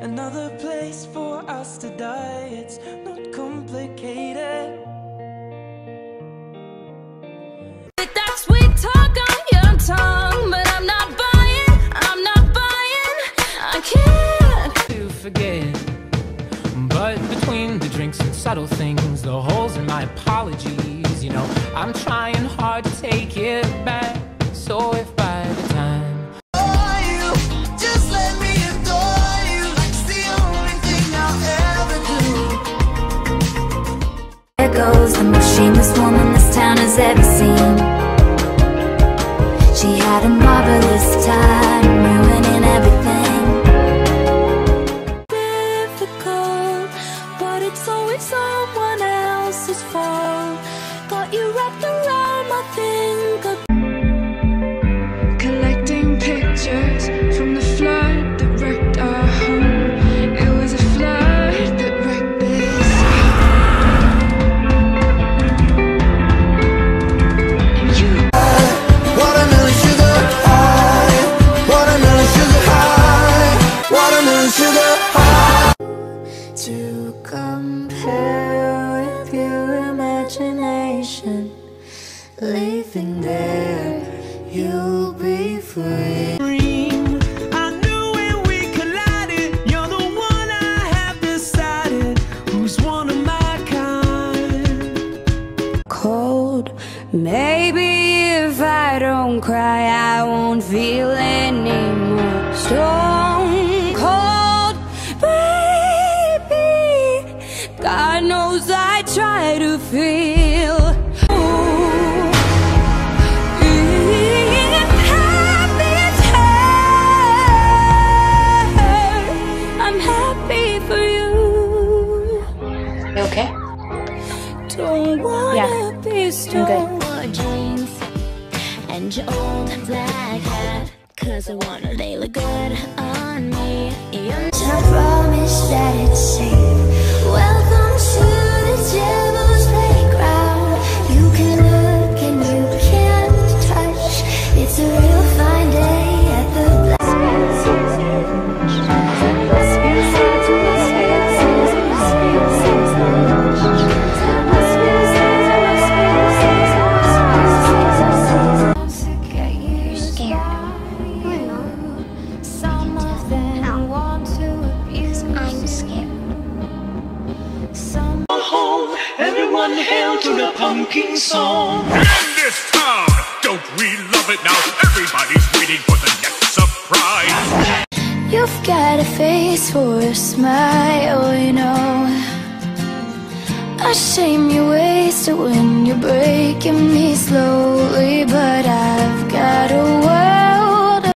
Another place for us to die. It's not complicated. Talk on your tongue But I'm not buying, I'm not buying. I can't forget But between the drinks and subtle things The holes in my apologies, you know I'm trying hard to take it back. So if I There the most shameless woman this town has ever seen. She had a marvelous time, ruining everything. Difficult, but it's always someone else's fault. Got you wrapped around my finger. Collecting pictures compare with your imagination. Living there, you'll be free. I knew when we collided, you're the one I have decided who's one of my kind. Cold, maybe if I don't cry, I won't feel any more. God knows I try to feel. Ooh. If happy's hurt, I'm happy for you. You okay? Don't wanna Yeah, be strong. jeans and your old black hat. Cause I wanna they look good on me. Everyone hail to the pumpkin song. In this town, don't we love it now? Everybody's waiting for the next surprise. You've got a face for a smile, you know. A shame you waste it when you're breaking me slowly, but I've got a world